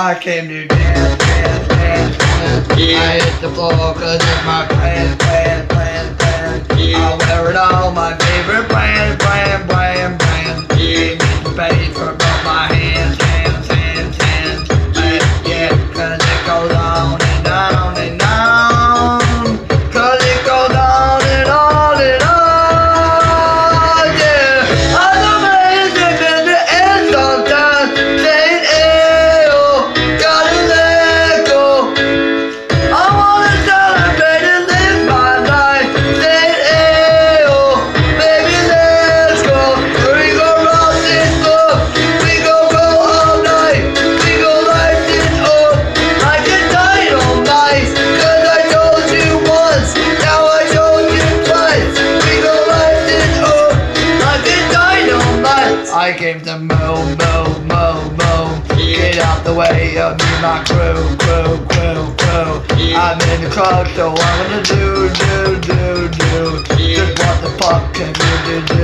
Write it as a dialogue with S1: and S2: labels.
S1: I came to dance, dance, dance, dance.
S2: Yeah.
S1: I hit the floor cause it's my plan, plan, plan, plan.
S2: Yeah.
S1: I wear it all, my to mow, mow, mow, mow. Get out the way of me, my crew, crew, crew, crew. I'm in the club, so I'm gonna do, do, do, do. Just what the fuck can you do, do,